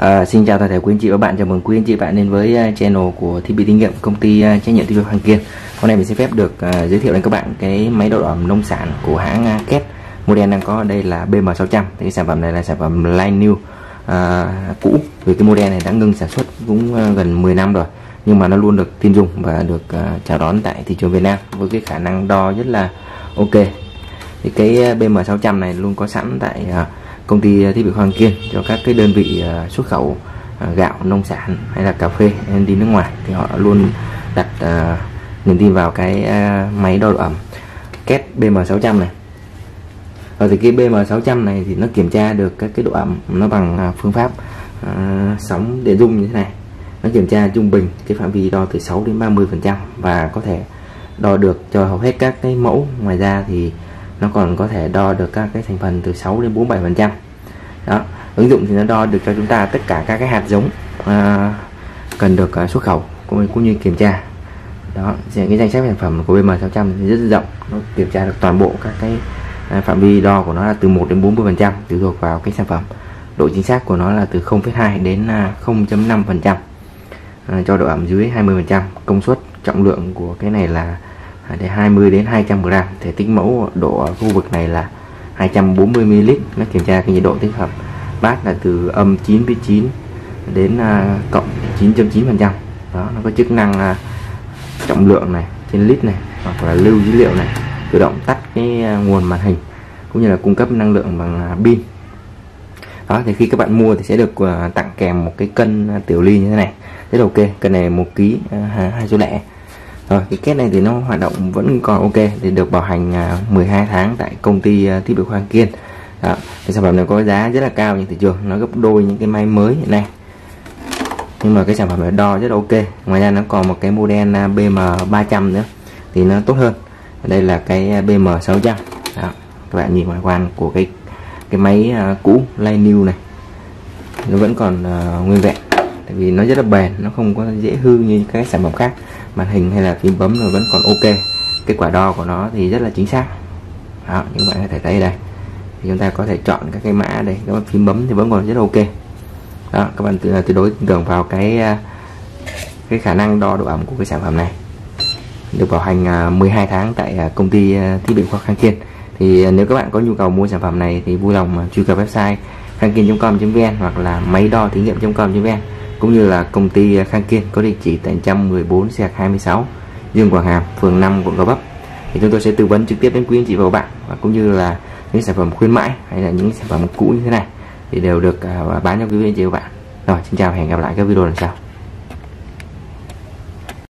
À, xin chào toàn thể quý anh chị và bạn. Chào mừng quý anh chị và bạn đến với ờ, channel của thiết bị thí nghiệm công ty ờ, trách nhiệm thiết bị Hoàng Kiên. Hôm nay mình xin phép được uh, giới thiệu đến các bạn cái máy độ ẩm nông sản của hãng uh, model đang có ở đây là BM600 thì cái sản phẩm này là sản phẩm line new uh, cũ. Vì cái model này đã ngưng sản xuất cũng uh, gần 10 năm rồi nhưng mà nó luôn được tin dùng và được uh, chào đón tại thị trường Việt Nam với cái khả năng đo rất là ok. Thì cái BM600 này luôn có sẵn tại uh, công ty à, thiết bị Hoàng Kiên cho các cái đơn vị à, xuất khẩu à, gạo nông sản hay là cà phê đi nước ngoài thì họ luôn đặt niềm tin vào cái máy đo độ ẩm két BM600 này. Ở thì cái BM600 này thì nó kiểm tra được các cái độ ẩm nó bằng phương pháp uh, sóng điện dung như thế này. Nó kiểm tra trung bình cái phạm vi đo từ 6 đến 30 phần trăm và có thể đo được cho hầu hết các cái mẫu. Ngoài ra thì nó còn có thể đo được các cái thành phần từ 6 đến 47 phần trăm đó ứng dụng thì nó đo được cho chúng ta tất cả các cái hạt giống à, cần được à, xuất khẩu cũng, cũng như kiểm tra. Đó cái danh sách sản phẩm của BM600 thì rất rộng nó kiểm tra được toàn bộ các cái à, phạm vi đo của nó là từ 1 đến 40 phần trăm tùy thuộc vào cái sản phẩm. Độ chính xác của nó là từ 0,2 đến à, 0.5 phần trăm à, cho độ ẩm dưới 20 phần trăm. Công suất trọng lượng của cái này là à, để 20 đến 200 gram thể tích mẫu độ ở khu vực này là 240 ml nó kiểm tra cái nhiệt độ tích hợp. Bát là từ âm 9,9 đến uh, cộng 9.9 phần trăm. Đó nó có chức năng uh, trọng lượng này trên lít này hoặc là lưu dữ liệu này tự động tắt cái à, nguồn màn hình cũng như là cung cấp năng lượng bằng pin. Đó thì khi các bạn mua thì sẽ được tặng kèm một cái cân tiểu ly như thế này. Rất là ok cân này một ký hai số lẻ rồi cái kết này thì nó hoạt động vẫn còn ok thì được bảo hành à, 12 tháng tại công ty à, thiết bị khoang kiên đó. cái sản phẩm này có giá rất là cao trên thị trường nó gấp đôi những cái máy mới hiện nay nhưng mà cái sản phẩm này đo rất là ok ngoài ra nó còn một cái model à, BM300 nữa thì nó tốt hơn đây là cái BM600 đó. các bạn nhìn ngoại quan của cái cái máy cũ line new này nó vẫn còn uh, nguyên vẹn tại vì nó rất là bền, nó không có dễ hư như các sản phẩm khác. Màn hình hay là phím bấm rồi vẫn còn ok. Kết quả đo của nó thì rất là chính xác. Đó, như bạn có thể thấy đây. Thì chúng ta có thể chọn các cái mã đây. Các bạn phím bấm thì vẫn còn rất là ok. Đó, các bạn à, tuyệt đối tin tưởng vào cái à, cái khả năng đo độ ẩm của cái sản phẩm này. Được bảo hành à, 12 tháng tại công ty thiết bị khoa Khang Kiên thì nếu các bạn có nhu cầu mua sản phẩm này thì vui lòng truy cập website khangkien com vn hoặc là máy đo thí nghiệm.com.vn cũng như là công ty à, Khang Kiên có địa chỉ tại 114 xe 26 Dương Quảng Hàm, phường 5, quận Gò Vấp. Thì chúng tôi sẽ tư vấn trực tiếp đến quý anh chị và các bạn và cũng như là những sản phẩm khuyến mãi hay là những sản phẩm cũ như thế này thì đều được à, bán cho quý anh chị và các bạn. Rồi, xin chào và hẹn gặp lại các video lần sau.